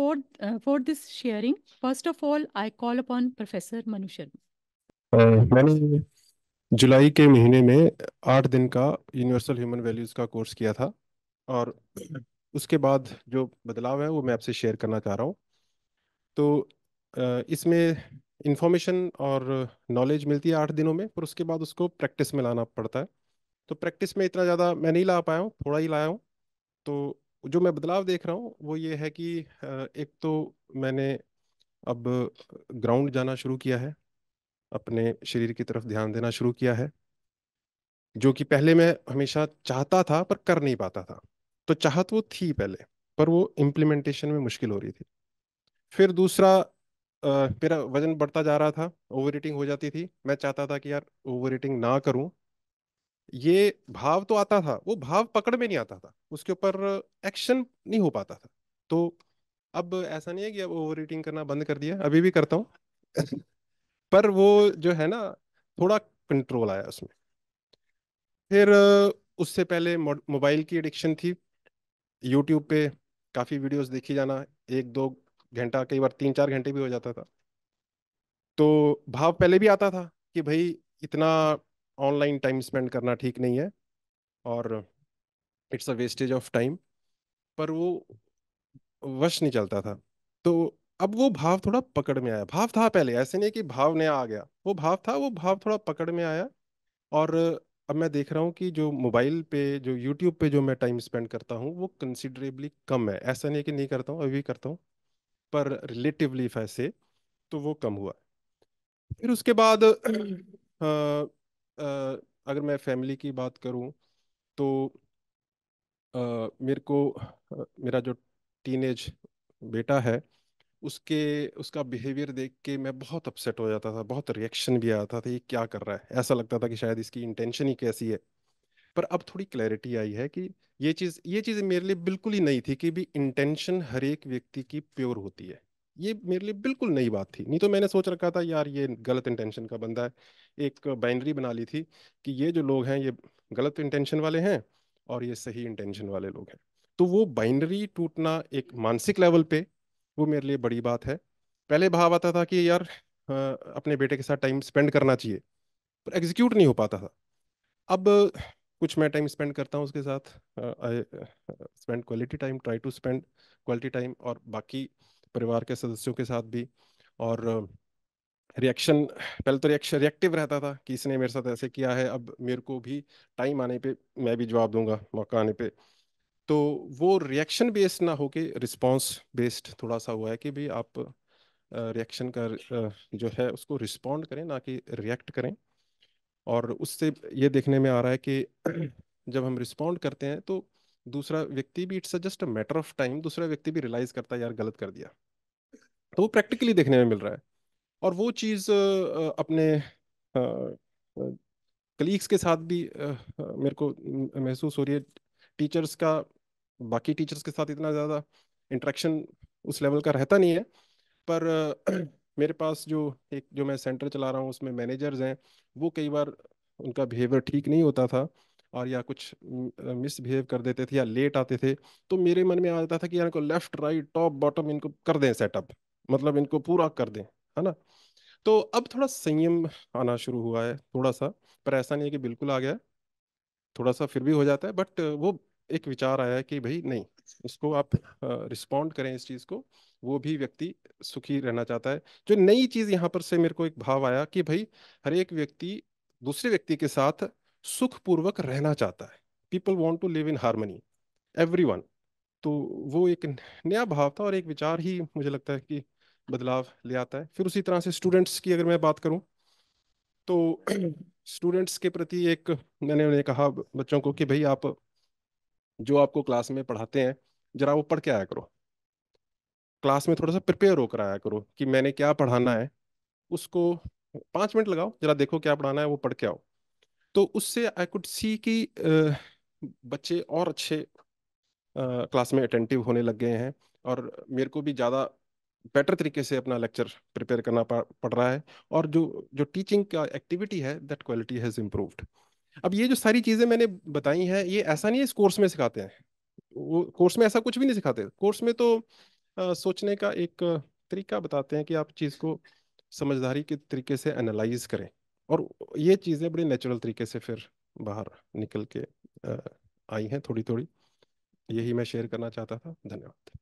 for, uh, for this sharing. First of all, I call upon Professor Manu Sharma. Uh, मैंने जुलाई के महीने में आठ दिन का यूनिवर्सल ह्यूमन वैल्यूज़ का कोर्स किया था और उसके बाद जो बदलाव है वो मैं आपसे शेयर करना चाह रहा हूँ तो इसमें इंफॉर्मेशन और नॉलेज मिलती है आठ दिनों में पर उसके बाद उसको प्रैक्टिस में लाना पड़ता है तो प्रैक्टिस में इतना ज़्यादा मैं नहीं ला पाया हूँ थोड़ा ही लाया हूँ तो जो मैं बदलाव देख रहा हूँ, वो ये है कि एक तो मैंने अब ग्राउंड जाना शुरू किया है, अपने शरीर की तरफ़ ध्यान देना शुरू किया है, जो कि पहले मैं हमेशा चाहता था पर कर नहीं पाता था। तो चाहत वो थी पहले, पर वो इम्प्लीमेंटेशन में मुश्किल हो रही थी। फिर दूसरा मेरा वज़न बढ़ता जा रहा था ओवर ईटिंग हो जाती थी। मैं चाहता था कि यार ओवर ईटिंग ना करूँ ये भाव तो आता था, वो भाव पकड़ में नहीं आता था, उसके ऊपर एक्शन नहीं हो पाता था। तो अब ऐसा नहीं है कि अब ओवर ईटिंग करना बंद कर दिया, अभी भी करता हूँ। पर वो जो है ना, थोड़ा कंट्रोल आया उसमें। फिर उससे पहले मोबाइल की एडिक्शन थी। यूट्यूब पे काफ़ी वीडियोस देखी जाना, एक दो घंटा, कई बार तीन चार घंटे भी हो जाता था। तो भाव पहले भी आता था कि भाई इतना ऑनलाइन टाइम स्पेंड करना ठीक नहीं है और it's a wastage of time पर वो वश नहीं चलता था। तो अब वो भाव थोड़ा पकड़ में आया। भाव था पहले ऐसे नहीं कि भाव नया आ गया। वो भाव था वो भाव थोड़ा पकड़ में आया और अब मैं देख रहा हूँ कि जो मोबाइल पे जो यूट्यूब पे जो मैं टाइम स्पेंड करता हूँ वो कंसिडरेबली कम है। ऐसा नहीं कि नहीं करता हूँ अभी करता हूँ पर रिलेटिवली ऐसे तो वो कम हुआ। फिर उसके बाद आ, अगर मैं फैमिली की बात करूँ तो आ, मेरे को मेरा जो टीनेज बेटा है उसके उसका बिहेवियर देख के मैं बहुत अपसेट हो जाता था बहुत रिएक्शन भी आता था ये क्या कर रहा है? ऐसा लगता था कि शायद इसकी इंटेंशन ही कैसी है। पर अब थोड़ी क्लैरिटी आई है कि ये चीज़ ये चीज़ मेरे लिए बिल्कुल ही नहीं थी कि भी इंटेंशन हर एक व्यक्ति की प्योर होती है। ये मेरे लिए बिल्कुल नई बात थी। नहीं तो मैंने सोच रखा था, यार, ये गलत इंटेंशन का बंदा है। एक बाइनरी बना ली थी कि ये जो लोग हैं, ये गलत इंटेंशन वाले हैं और ये सही इंटेंशन वाले लोग हैं। तो वो बाइनरी टूटना एक मानसिक लेवल पे वो मेरे लिए बड़ी बात है। पहले भाव आता था कि यार अपने बेटे के साथ टाइम स्पेंड करना चाहिए, पर एग्जीक्यूट नहीं हो पाता था। अब कुछ मैं टाइम स्पेंड करता हूँ उसके साथ spend quality time try to spend quality time और बाकी परिवार के सदस्यों के साथ भी। और रिएक्शन पहले तो रिएक्शन रिएक्टिव रहता था कि इसने मेरे साथ ऐसे किया है, अब मेरे को भी टाइम आने पे मैं भी जवाब दूँगा, मौका आने पे। तो वो रिएक्शन बेस्ड ना होके रिस्पांस बेस्ड थोड़ा सा हुआ है कि भाई आप रिएक्शन का जो है उसको रिस्पॉन्ड करें, ना कि रिएक्ट करें। और उससे ये देखने में आ रहा है कि जब हम रिस्पॉन्ड करते हैं तो दूसरा व्यक्ति भी it's just a matter of time दूसरा व्यक्ति भी रियलाइज़ करता है, यार, गलत कर दिया। तो वो प्रैक्टिकली देखने में मिल रहा है। और वो चीज़ अपने कलीग्स के साथ भी मेरे को महसूस हो रही है। टीचर्स का, बाकी टीचर्स के साथ इतना ज़्यादा इंट्रैक्शन उस लेवल का रहता नहीं है। पर मेरे पास जो एक, जो मैं सेंटर चला रहा हूँ, उसमें मैनेजर्स हैं, वो कई बार उनका बिहेवियर ठीक नहीं होता था। और या कुछ मिसबिहेव कर देते थे या लेट आते थे तो मेरे मन में आ जाता था कि यार इनको लेफ़्ट राइट टॉप बॉटम इनको कर दें सेटअप मतलब इनको पूरा कर दें, है ना? तो अब थोड़ा संयम आना शुरू हुआ है, थोड़ा सा, पर ऐसा नहीं है कि बिल्कुल आ गया, थोड़ा सा फिर भी हो जाता है बट वो एक विचार आया है कि भाई नहीं, इसको आप रिस्पॉन्ड करें इस चीज़ को, वो भी व्यक्ति सुखी रहना चाहता है। जो नई चीज़ यहाँ पर से मेरे को एक भाव आया कि भाई हर एक व्यक्ति दूसरे व्यक्ति के साथ सुखपूर्वक रहना चाहता है। People want to live in harmony everyone तो वो एक नया भाव था और एक विचार ही मुझे लगता है कि बदलाव ले आता है। फिर उसी तरह से स्टूडेंट्स की अगर मैं बात करूँ तो स्टूडेंट्स के प्रति एक, मैंने उन्हें कहा बच्चों को कि भाई आप जो आपको क्लास में पढ़ाते हैं, जरा वो पढ़ के आया करो। क्लास में थोड़ा सा प्रिपेयर होकर आया करो कि मैंने क्या पढ़ाना है, उसको पाँच मिनट लगाओ, जरा देखो क्या पढ़ाना है, वो पढ़ के आओ। तो उससे आई कुड सी कि बच्चे और अच्छे क्लास में अटेंटिव होने लग गए हैं और मेरे को भी ज़्यादा बेटर तरीके से अपना लेक्चर प्रिपेयर करना पड़ रहा है और जो जो टीचिंग का एक्टिविटी है दैट क्वालिटी हैज़ इम्प्रूव्ड अब ये जो सारी चीज़ें मैंने बताई हैं ये ऐसा नहीं है इस कोर्स में सिखाते हैं। वो कोर्स में ऐसा कुछ भी नहीं सिखाते। कोर्स में तो अ, सोचने का एक तरीका बताते हैं कि आप चीज़ को समझदारी के तरीके से एनालाइज करें। और ये चीज़ें बड़ी नेचुरल तरीके से फिर बाहर निकल के आई हैं थोड़ी थोड़ी यही मैं शेयर करना चाहता था। धन्यवाद।